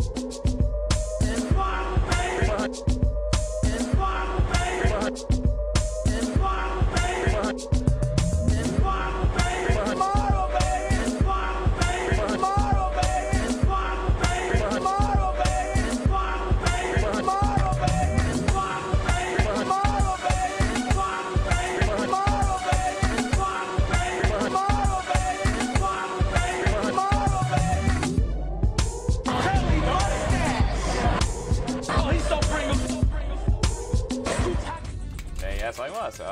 Okay, yes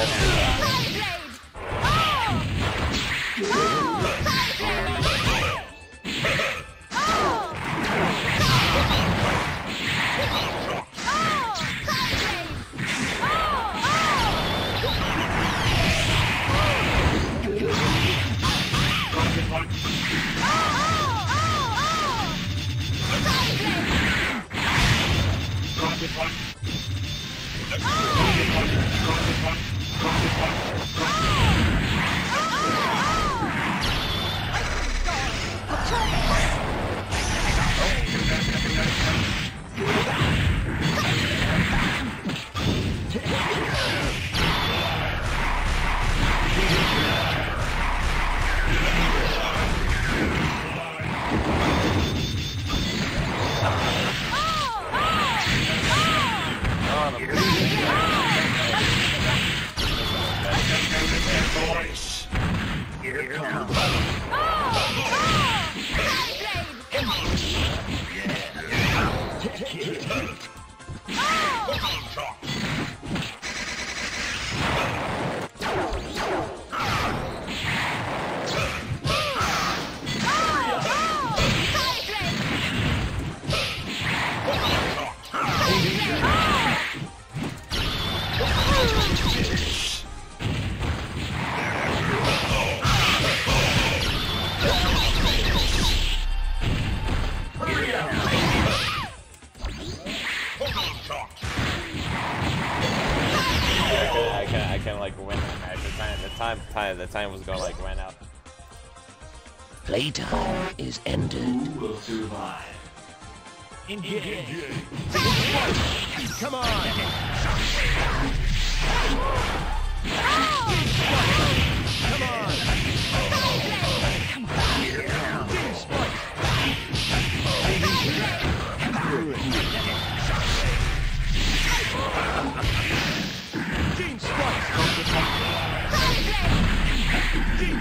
must time time the time was gonna like ran out. Playtime is ended. Who will survive? Come on! Come on! Gene Spike! Gene Spike! Come on! Come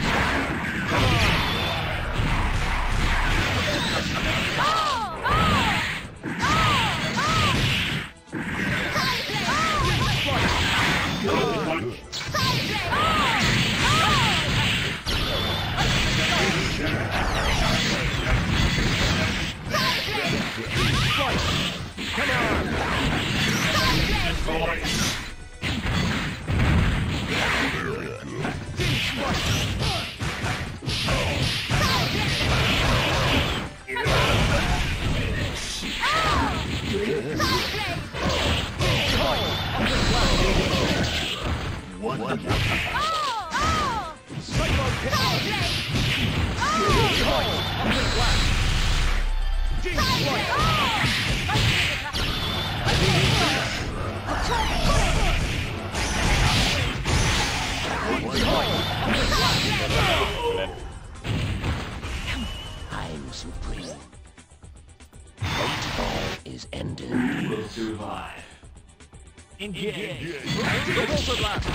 Engage. Engage. Engage.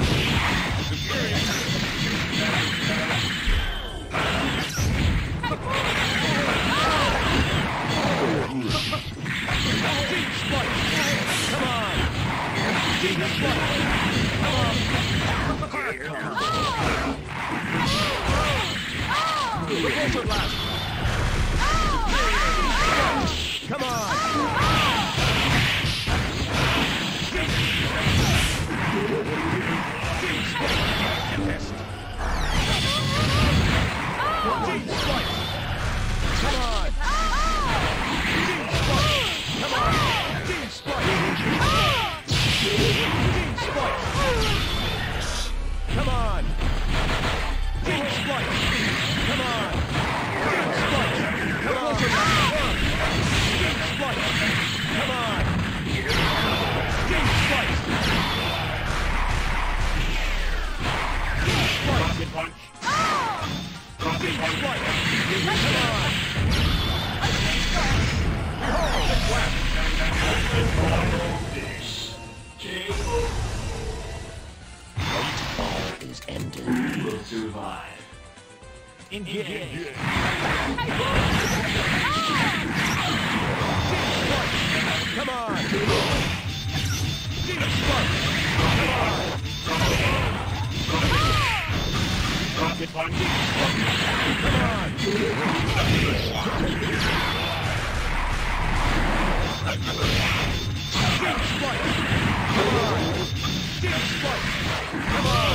Engage. in here. In here. Come on! Come on! Come on! Come on!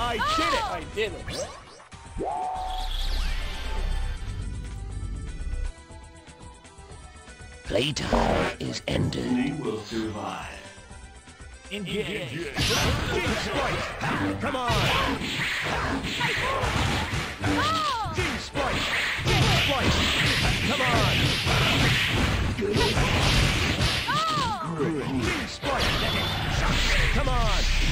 I did it! I did it! Playtime is ended. We will survive. Engage. Engage. Sprite! Come on! Oh. Team Sprite! Team Come on! Oh. Team Sprite! Come on!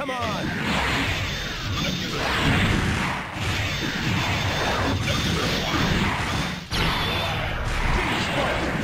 Come on! Beast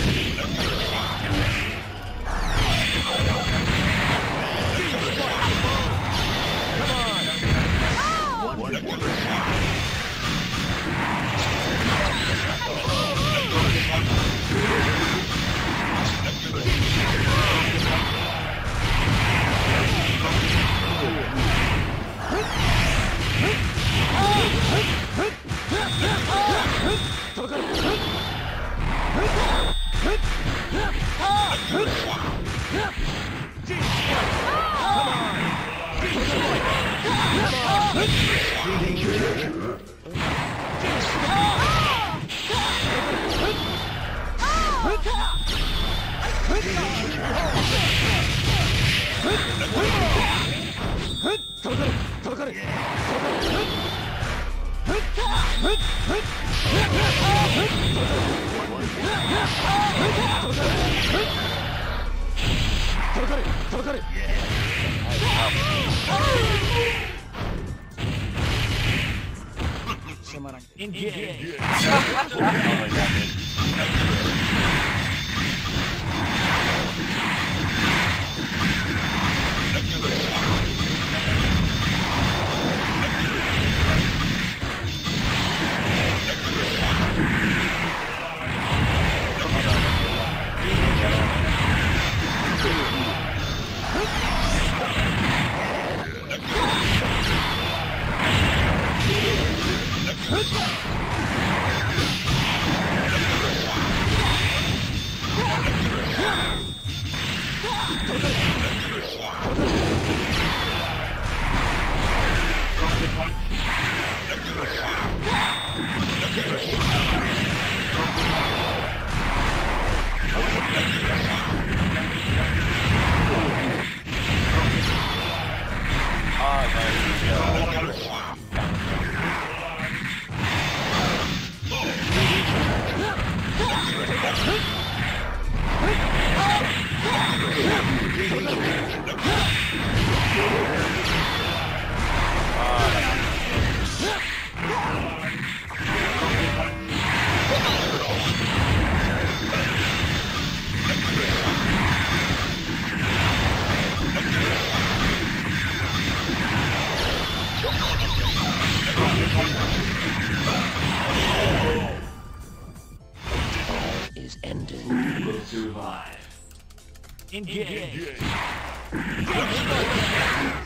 Engage.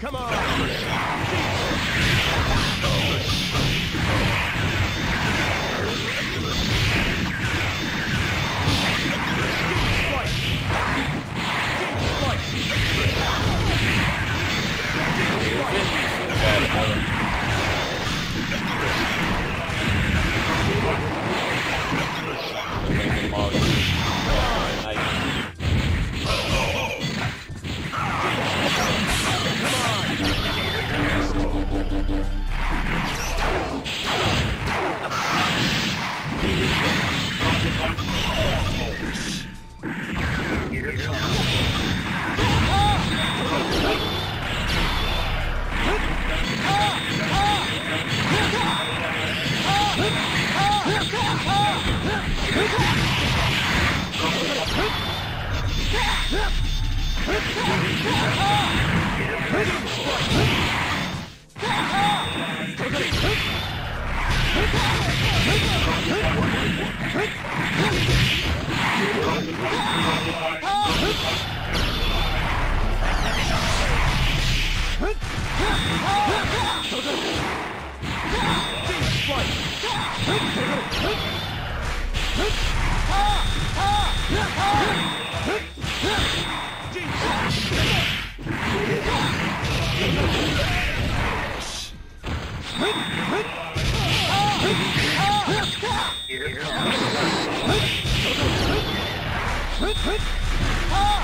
Come on. 入れるか Hey!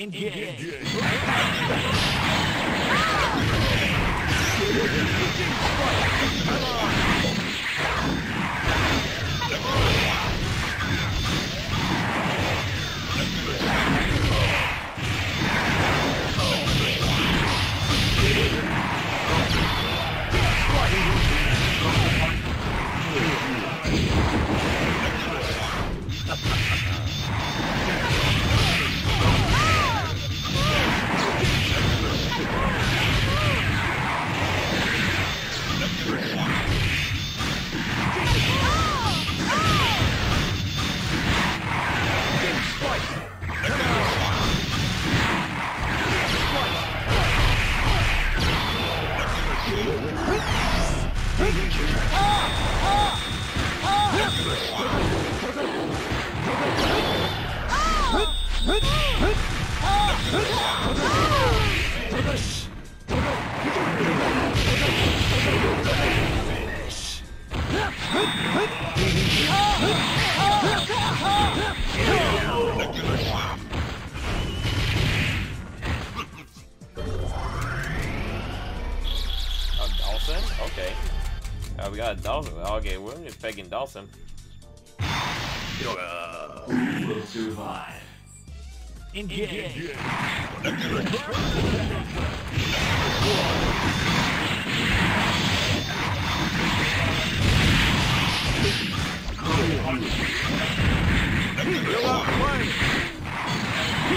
Engage. Engage. Engage. Pegging Dawson. will survive. Engage. Flank.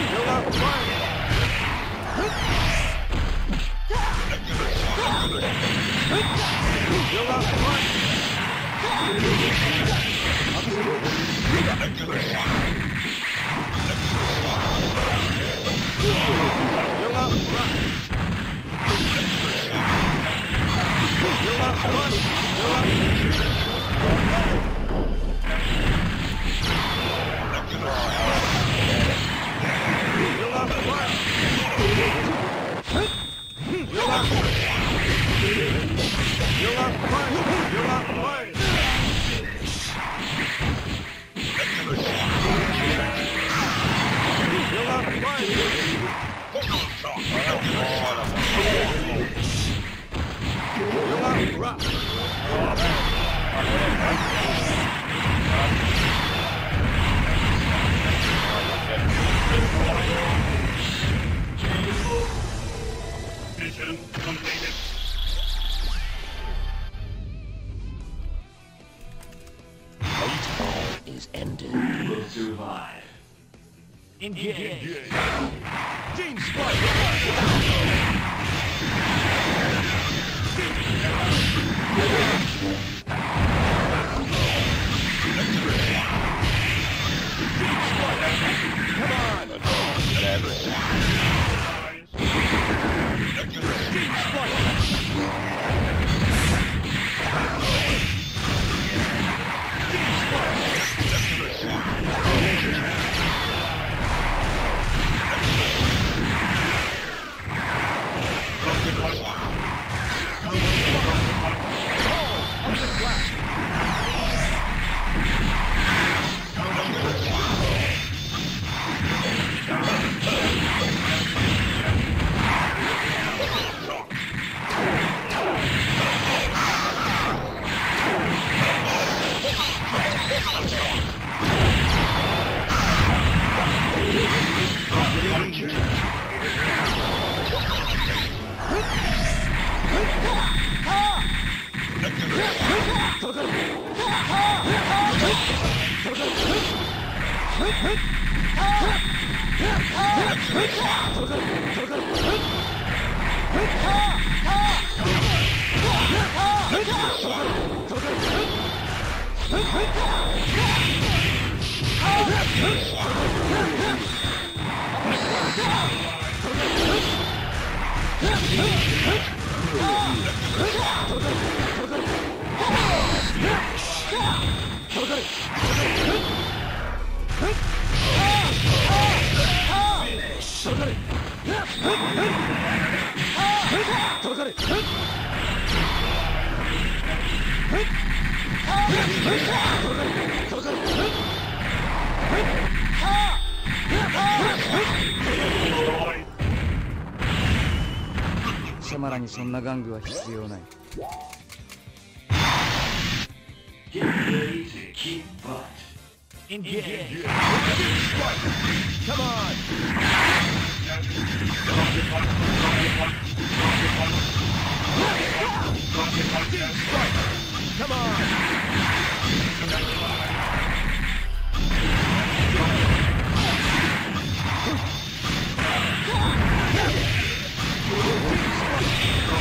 Fill up flank. Fill. Fill up front. Fill up front. Fill up Fill Mission completed. All is ended. Will survive. Engage. Team Finish! 叩かれ叩かれ貴様らにそんな玩具は必要ない Engage. Engage. Come on. Come on.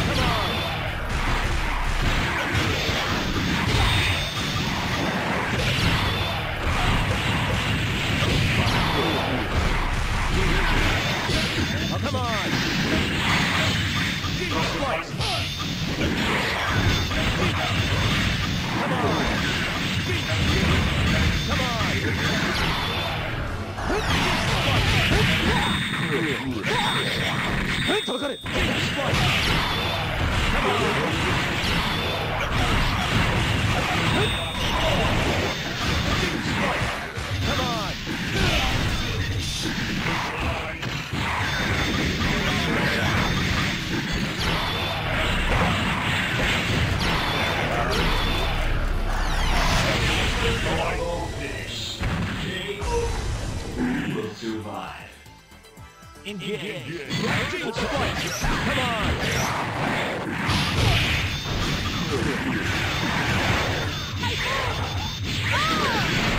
Come on. Come on. Jesus Christ. Come on. Come on. Come on. Survive. Engage. Gene Strike. Come on. Come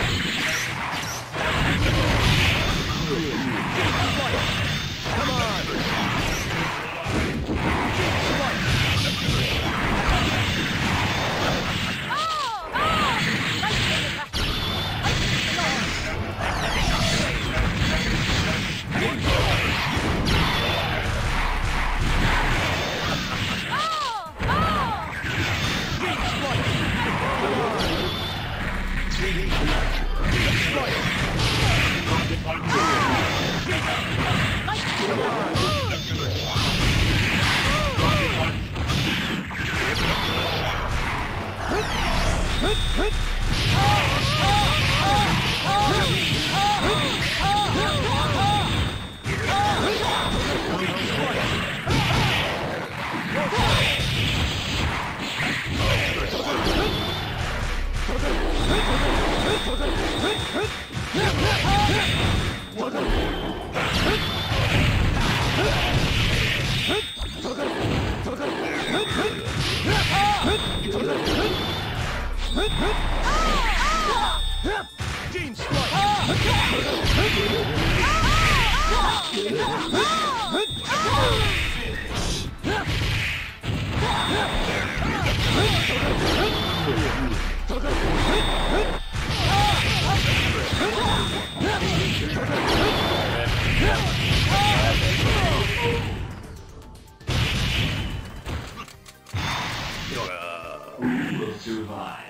Will survive.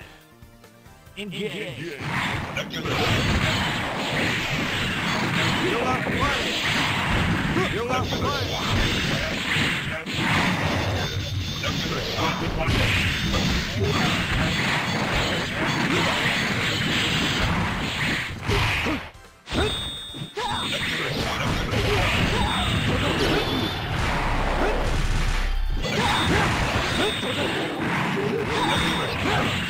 Engage. You are one. You are one. Huh?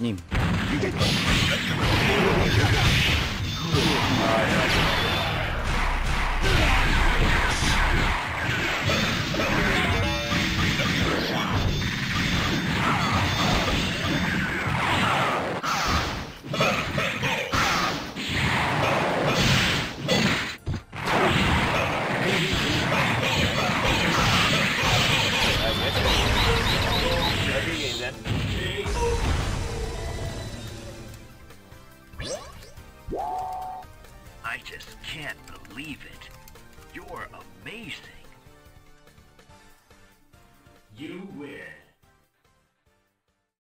ним.